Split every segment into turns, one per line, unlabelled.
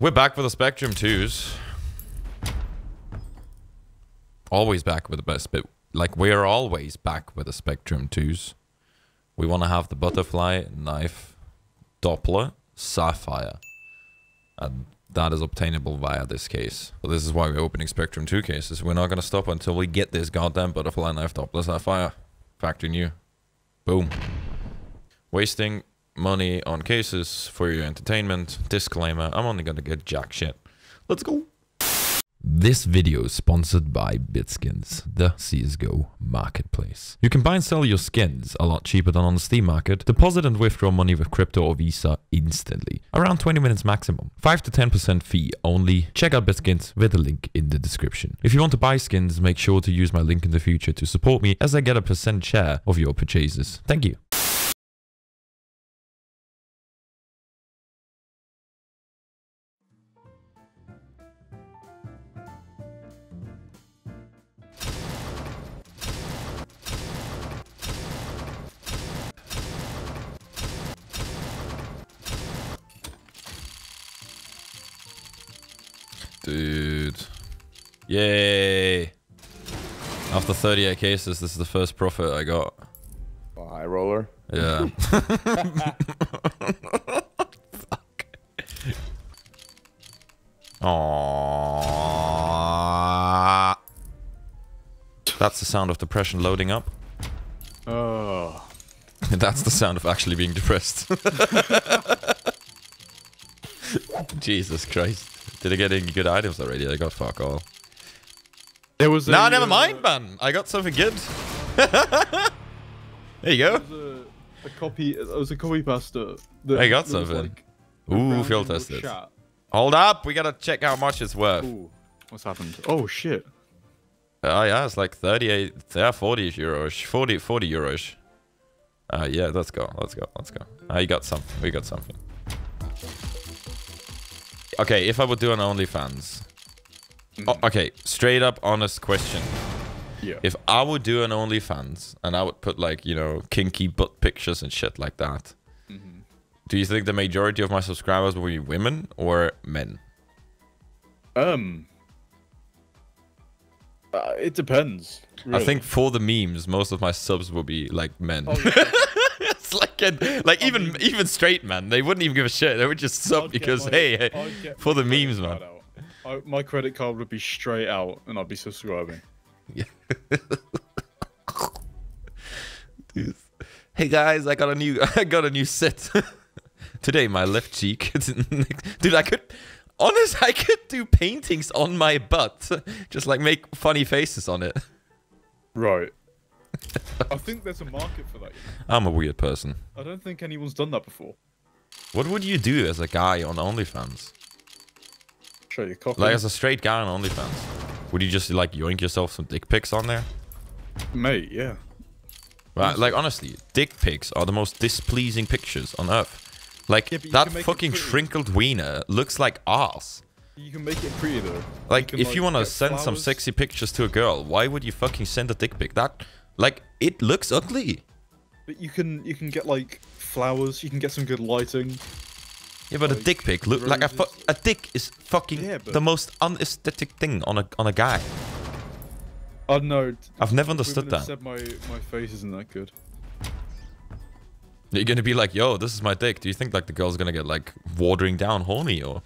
We're back with the Spectrum 2s. Always back with the best bit. Like, we're always back with the Spectrum 2s. We want to have the butterfly, knife, Doppler, sapphire. And that is obtainable via this case. But this is why we're opening Spectrum 2 cases. We're not going to stop until we get this goddamn butterfly, knife, Doppler, sapphire. Factory new. Boom. Wasting money on cases for your entertainment. Disclaimer, I'm only gonna get jack shit. Let's go. This video is sponsored by Bitskins, the CSGO marketplace. You can buy and sell your skins a lot cheaper than on the Steam market, deposit and withdraw money with crypto or Visa instantly. Around 20 minutes maximum. 5 to 10% fee only. Check out Bitskins with the link in the description. If you want to buy skins, make sure to use my link in the future to support me as I get a percent share of your purchases. Thank you. Yay. After 38 cases, this is the first profit I got.
A high roller.
Yeah. Fuck. Aww. That's the sound of depression loading up.
Oh.
That's the sound of actually being depressed. Jesus Christ. Did I get any good items already? I got fuck all.
There was.
No,
a,
never
uh,
mind, man. I got something good. there you go.
There was a, a copy. It was a copy pasta. That,
I got something.
Like
Ooh,
around
field
in
tested.
chat.
Hold up. We gotta check how much it's worth.
Ooh, what's happened? Oh shit.
Oh, yeah, it's like 38, yeah, 40 euros. 40, 40 euros. Uh, yeah, let's go. Let's go. Let's go. Uh, you got something. We got something. Okay, if I would do an OnlyFans. Oh, okay, straight up honest question.
Yeah.
If I would do an OnlyFans and I would put like, you know, kinky butt pictures and shit like that, do you think the majority of my subscribers will be women or men?
um. Uh, it depends.
I think for the memes, most of my subs will be like men.
Oh, yeah.
it's like a, like even even straight men, they wouldn't even give a shit. They would just sub because
my-
hey, for the memes, man.
out. I, my credit card would be straight out, and I'd be subscribing.
Dude. Hey guys, I got a new I got a new set. Today my left cheek. Dude, I could honest I could do paintings on my butt. Just like make funny faces on it.
Right. I think there's a market for that. You know?
I'm a weird person.
I don't think anyone's done that before.
What would you do as a guy on OnlyFans?
Show cock.
Like as a straight guy on OnlyFans? Would you just like yoink yourself some dick pics on there?
mate. Yeah.
Right, like honestly, dick pics are the most displeasing pictures on earth. Like
Yeah,
that
can make it
fucking shrinkled wiener looks like ass.
You can make it pretty though.
Like
can,
if you want to send some sexy pictures to a girl, why would you fucking send a dick pic? That like it looks ugly.
But you can you can get like flowers. You can get some good lighting.
Yeah, but a dick pic look like a a dick is fucking
Yeah,
the most unaesthetic thing on a on a guy.
Know.
I've never understood that.
Said my my face isn't that good.
You're gonna be like, yo, this is my dick. Do you think like the girl's gonna get like watering down horny or?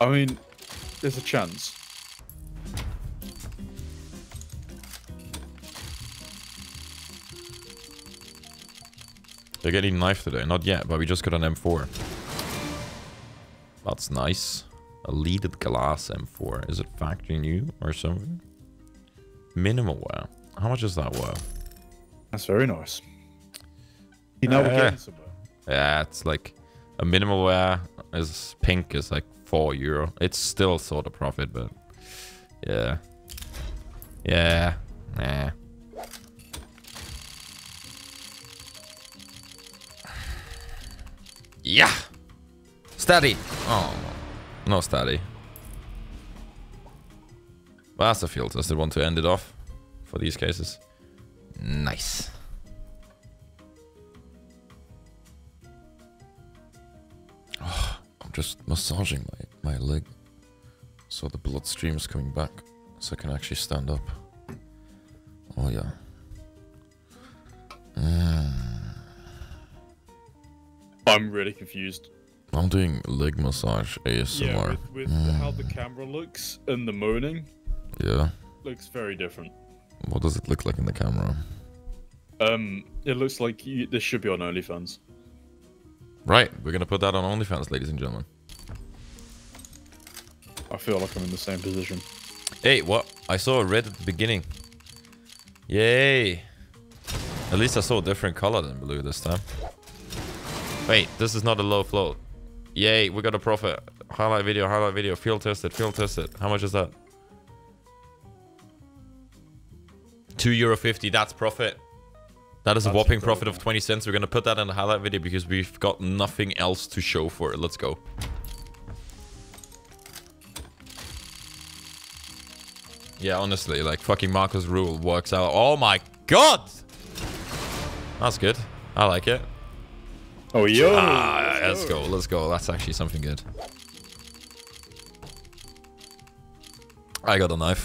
I mean, there's a chance.
They're getting knife today. Not yet, but we just got an M4. That's nice. A leaded glass M4. Is it factory new or something? Minimal wear. How much is that wear?
That's very nice. You know, we're
Uh,
getting somewhere.
Yeah, it's like a minimal wear is pink is like four euro. It's still sort of profit, but yeah, yeah, nah. Yeah, steady. Oh, no steady. Well, that's the want to end it off for these cases. Nice. Oh, I'm just massaging my, my leg. So the bloodstream is coming back. So I can actually stand up. Oh yeah. Mm.
I'm really confused.
I'm doing leg massage ASMR.
Yeah, with, with
Mm.
how the camera looks in the morning.
yeah.
looks very different.
What does it look like in the camera?
Um, it looks like you, this should be on OnlyFans.
Right, we're gonna put that on OnlyFans, ladies and gentlemen.
I feel like I'm in the same position.
Hey, what? I saw a red at the beginning. Yay! At least I saw a different color than blue this time. Wait, this is not a low float. Yay, we got a profit. Highlight video, highlight video, field tested, field tested. How much is that? Two euro fifty. That's profit. That is a whopping profit of 20 cents. We're gonna put that in the highlight video because we've got nothing else to show for it. Let's go. Yeah, honestly, like fucking Marcus rule works out. Oh my god! That's good. I like it.
Oh, yo!
Ah, let's go, let's go. That's actually something good. I got a knife.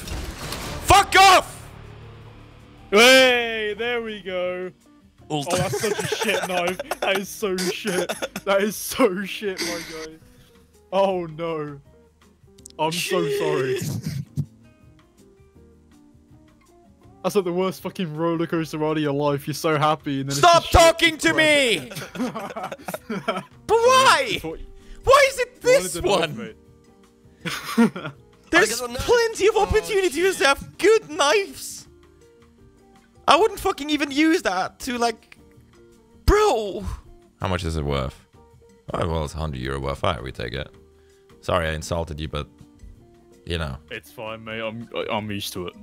Fuck off!
Hey, there we go. Oh, oh that's such a shit knife. That is so shit. That is so shit, my guy. Oh no. I'm so sorry. That's like the worst fucking roller coaster ride of your life. You're so happy, and then
Stop
it's just shit.
talking to me! but why? Why is it this
the knife,
one?
mate.
There's
got a knife.
plenty of oh, opportunities to have good knives. I wouldn't fucking even use that to like, bro. How much is it worth? Oh, well, it's 100 euro worth. Alright, we take it. Sorry, I insulted you, but you know.
It's fine, mate. I'm I'm used to it.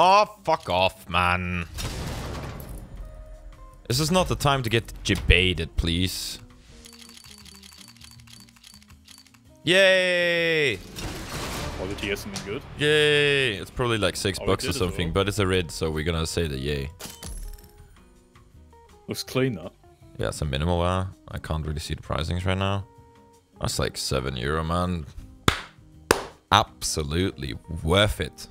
Oh, fuck off, man. This is not the time to get debated, please. Yay!
Get something good?
Yay! It's probably like six
Oh,
bucks or something,
well.
but it's a red, so we're gonna say the yay.
Looks clean, that.
Yeah, it's a minimal uh I can't really see the pricings right now. That's like seven euro, man. Absolutely worth it.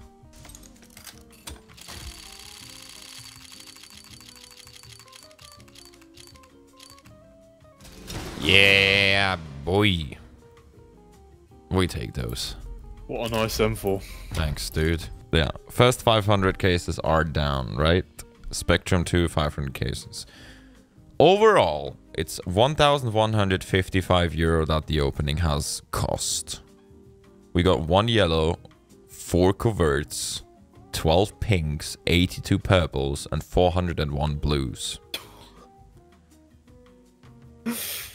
Yeah, boy. We take those.
What a nice M4.
Thanks, dude. Yeah, first 500 cases are down, right? Spectrum 2, 500 cases. Overall, it's 1,155 euro that the opening has cost. We got one yellow, four coverts, 12 pinks, 82 purples, and 401 blues.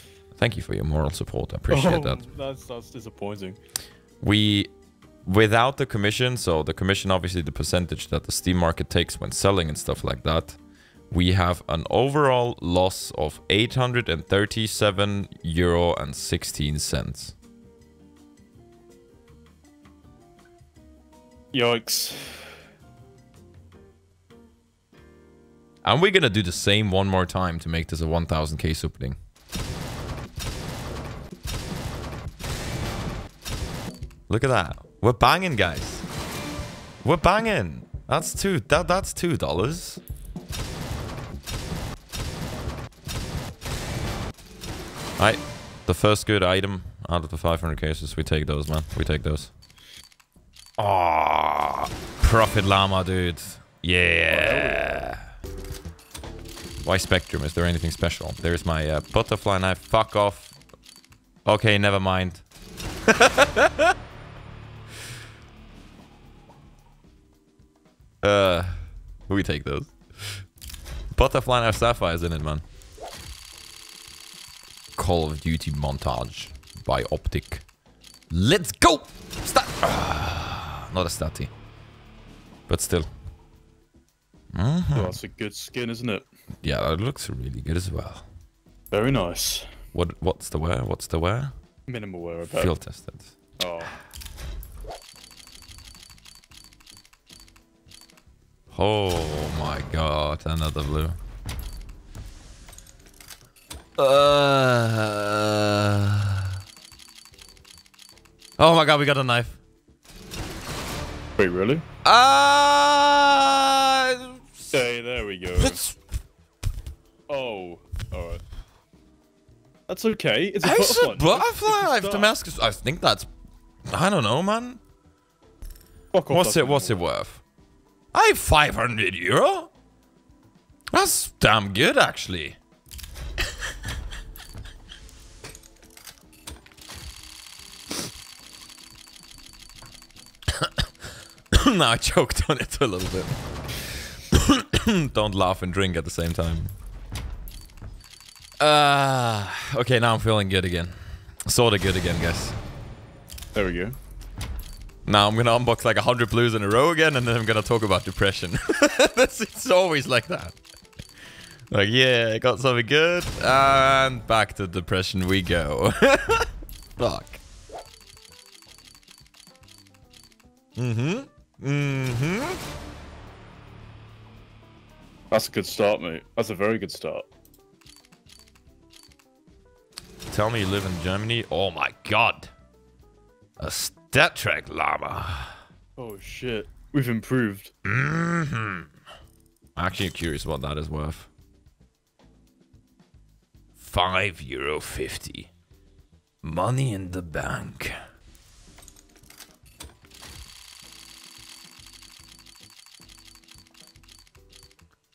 Thank you for your moral support. I appreciate oh, that.
Oh, That's that's disappointing.
we without the commission so the commission obviously the percentage that the steam market takes when selling and stuff like that we have an overall loss of 837 euro and 16 cents
Yikes.
and we're gonna do the same one more time to make this a 1000 case opening look at that we're banging guys we're banging that's two that that's two dollars Right, the first good item out of the 500 cases, we take those, man. We take those. Ah, Profit Llama, dude. Yeah. Why Spectrum? Is there anything special? There's my uh, butterfly knife. Fuck off. Okay, never mind. uh, we take those. Butterfly knife sapphires in it, man. Call of Duty montage by Optic. Let's go! Stat! Ah, not a statty. But still.
Oh, that's a good skin, isn't it?
Yeah, that looks really good as well.
Very nice.
What? What's the wear? What's the wear?
Minimal wear.
Field tested.
Oh.
Oh my god, another blue. Uh... Oh my god, we got a knife.
Wait, really?
Ah! Uh...
Hey, there we go.
It's,
Oh, alright. That's okay. It's a
it's
butterfly.
a butterfly
a
knife. Damascus. I think that's... I don't know, man. What's it, what's it worth? I have 500 euro? That's damn good, actually. no, I choked on it a little bit. Don't laugh and drink at the same time. Uh, okay, now I'm feeling good again. Sorta good again, guys.
There we go.
Now I'm gonna unbox like 100 blues in a row again, and then I'm gonna talk about depression. That's, it's always like that. Like, yeah, I got something good, and back to depression we go. Fuck. Mm-hmm. Mm-hmm.
That's a good start, mate. That's a very good start.
Tell me you live in Germany? Oh my god. A StatTrak llama.
Oh shit. We've improved.
Mm-hmm. Actually, I'm curious what that is worth. Five euro fifty. Money in the bank.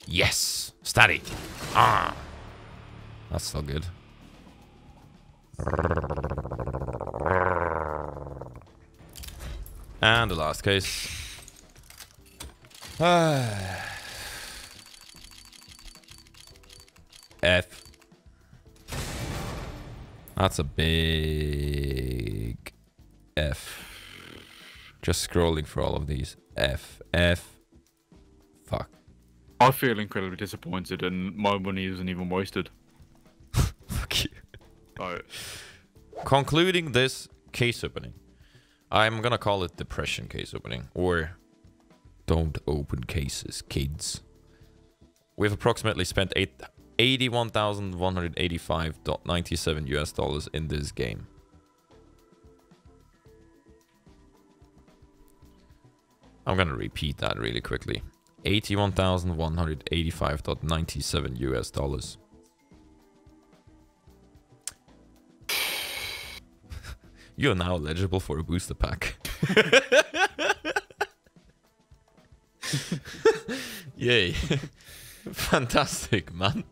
Yes, steady. Ah, that's so good. And the last case. F. That's a big F. Just scrolling for all of these. F. F. Fuck.
I feel incredibly disappointed, and my money isn't even wasted.
Fuck you.
Alright.
Concluding this case opening, I'm gonna call it depression case opening or don't open cases, kids. We've approximately spent eight, 81,185.97 US dollars in this game. I'm gonna repeat that really quickly. 81,185.97 US dollars. You're now eligible for a booster pack. Yay. Fantastic, man.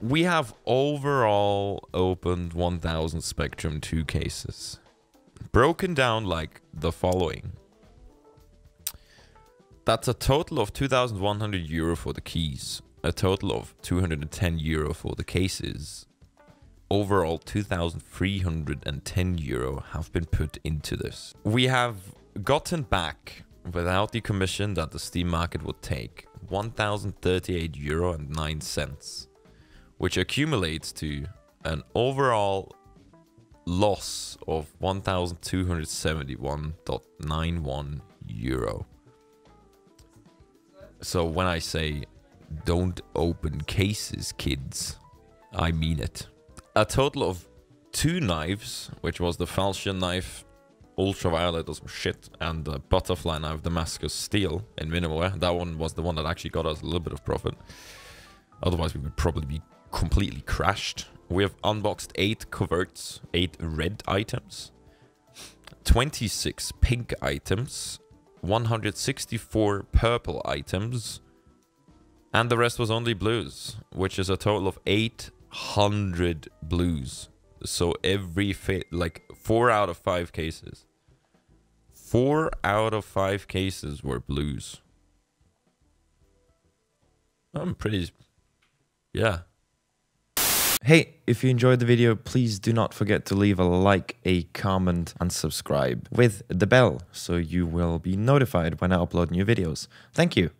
We have overall opened 1000 Spectrum 2 cases. Broken down like the following. That's a total of 2100 euro for the keys, a total of 210 euro for the cases, overall 2,310 euro have been put into this. We have gotten back, without the commission that the Steam market would take, 1,038 euro and 9 cents, which accumulates to an overall loss of 1,271.91 euro. So when I say don't open cases, kids, I mean it a total of two knives, which was the falchion knife, ultraviolet or some shit, and the butterfly knife, Damascus steel in Minimalware. That one was the one that actually got us a little bit of profit. Otherwise, we would probably be completely crashed. We have unboxed eight coverts, eight red items, 26 pink items, 164 purple items, and the rest was only blues, which is a total of eight hundred blues. So every fa- like four out of five cases, four out of five cases were blues. I'm pretty, yeah.
Hey, if you enjoyed the video, please do not forget to leave a like, a comment, and subscribe with the bell so you will be notified when I upload new videos. Thank you.